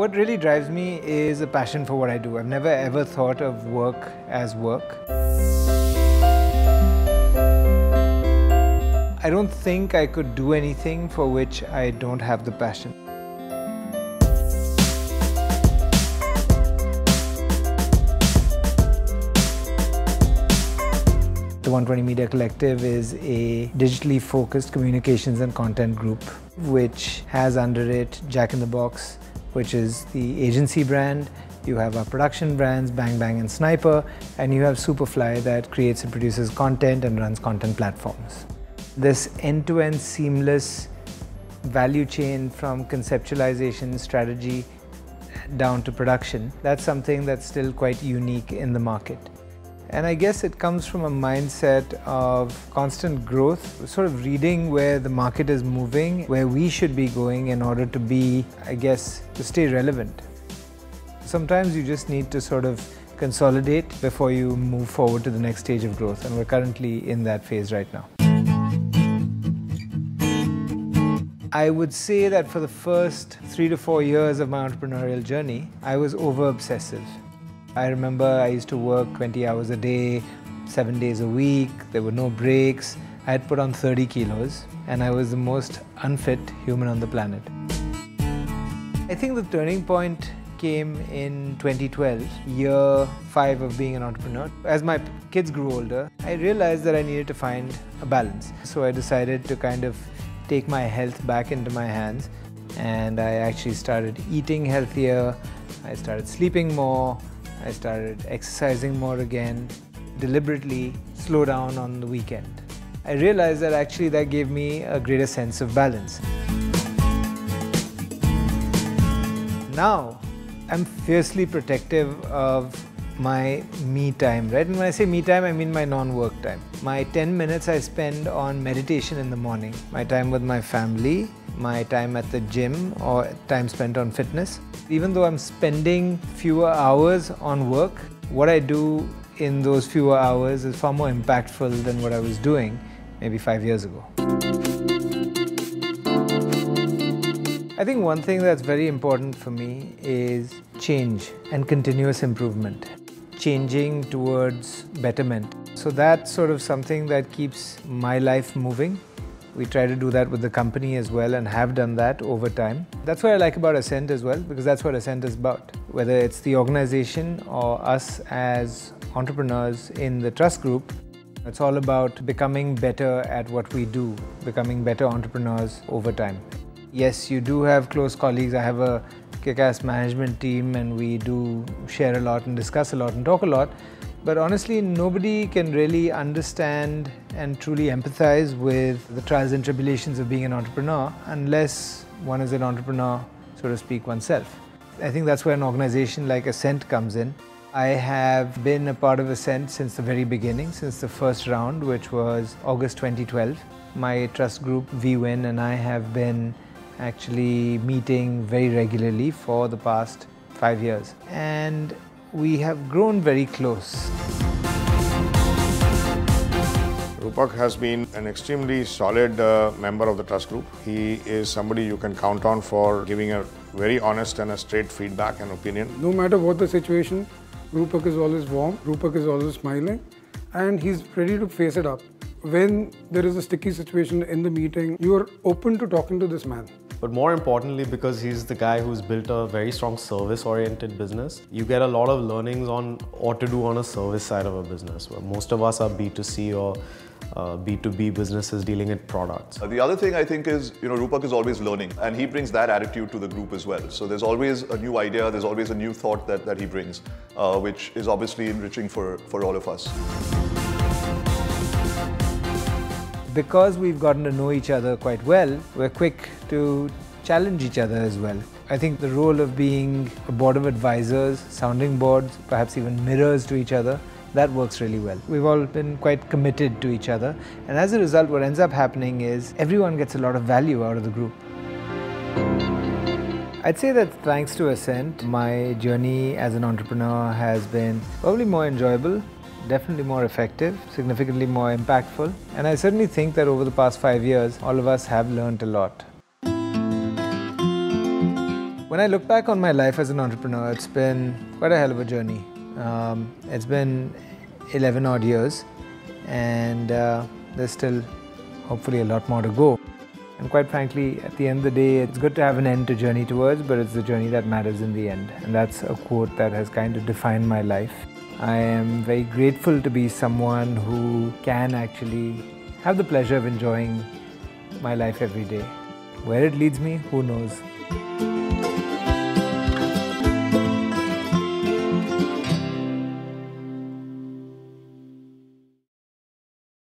What really drives me is a passion for what I do. I've never ever thought of work as work. I don't think I could do anything for which I don't have the passion. The 120 Media Collective is a digitally focused communications and content group which has under it Jack in the Box, which is the agency brand. You have our production brands, Bang Bang and Sniper, and you have Superfly that creates and produces content and runs content platforms. This end-to-end -end seamless value chain from conceptualization, strategy, down to production, that's something that's still quite unique in the market. And I guess it comes from a mindset of constant growth, sort of reading where the market is moving, where we should be going in order to be, I guess, to stay relevant. Sometimes you just need to sort of consolidate before you move forward to the next stage of growth. And we're currently in that phase right now. I would say that for the first three to four years of my entrepreneurial journey, I was over obsessive. I remember I used to work 20 hours a day, seven days a week, there were no breaks. I had put on 30 kilos and I was the most unfit human on the planet. I think the turning point came in 2012, year five of being an entrepreneur. As my kids grew older, I realized that I needed to find a balance. So I decided to kind of take my health back into my hands and I actually started eating healthier, I started sleeping more, I started exercising more again, deliberately slow down on the weekend. I realized that actually that gave me a greater sense of balance. Now, I'm fiercely protective of my me time, right? And when I say me time, I mean my non-work time. My 10 minutes I spend on meditation in the morning, my time with my family, my time at the gym or time spent on fitness. Even though I'm spending fewer hours on work, what I do in those fewer hours is far more impactful than what I was doing maybe five years ago. I think one thing that's very important for me is change and continuous improvement changing towards betterment. So that's sort of something that keeps my life moving. We try to do that with the company as well and have done that over time. That's what I like about Ascent as well because that's what Ascent is about. Whether it's the organization or us as entrepreneurs in the trust group, it's all about becoming better at what we do, becoming better entrepreneurs over time. Yes, you do have close colleagues. I have a kick-ass management team and we do share a lot and discuss a lot and talk a lot. But honestly, nobody can really understand and truly empathize with the trials and tribulations of being an entrepreneur unless one is an entrepreneur, so to speak, oneself. I think that's where an organization like Ascent comes in. I have been a part of Ascent since the very beginning, since the first round, which was August 2012. My trust group, VWin, and I have been actually meeting very regularly for the past five years. And we have grown very close. Roopak has been an extremely solid uh, member of the trust group. He is somebody you can count on for giving a very honest and a straight feedback and opinion. No matter what the situation, Roopak is always warm, Roopak is always smiling, and he's ready to face it up. When there is a sticky situation in the meeting, you are open to talking to this man. But more importantly, because he's the guy who's built a very strong service-oriented business, you get a lot of learnings on what to do on a service side of a business. Where most of us are B2C or uh, B2B businesses dealing with products. The other thing I think is, you know, Roopak is always learning and he brings that attitude to the group as well. So there's always a new idea, there's always a new thought that, that he brings, uh, which is obviously enriching for, for all of us. Because we've gotten to know each other quite well, we're quick to challenge each other as well. I think the role of being a board of advisors, sounding boards, perhaps even mirrors to each other, that works really well. We've all been quite committed to each other and as a result what ends up happening is everyone gets a lot of value out of the group. I'd say that thanks to Ascent, my journey as an entrepreneur has been probably more enjoyable definitely more effective, significantly more impactful. And I certainly think that over the past five years, all of us have learned a lot. When I look back on my life as an entrepreneur, it's been quite a hell of a journey. Um, it's been 11 odd years, and uh, there's still hopefully a lot more to go. And quite frankly, at the end of the day, it's good to have an end to journey towards, but it's the journey that matters in the end. And that's a quote that has kind of defined my life. I am very grateful to be someone who can actually have the pleasure of enjoying my life every day. Where it leads me, who knows?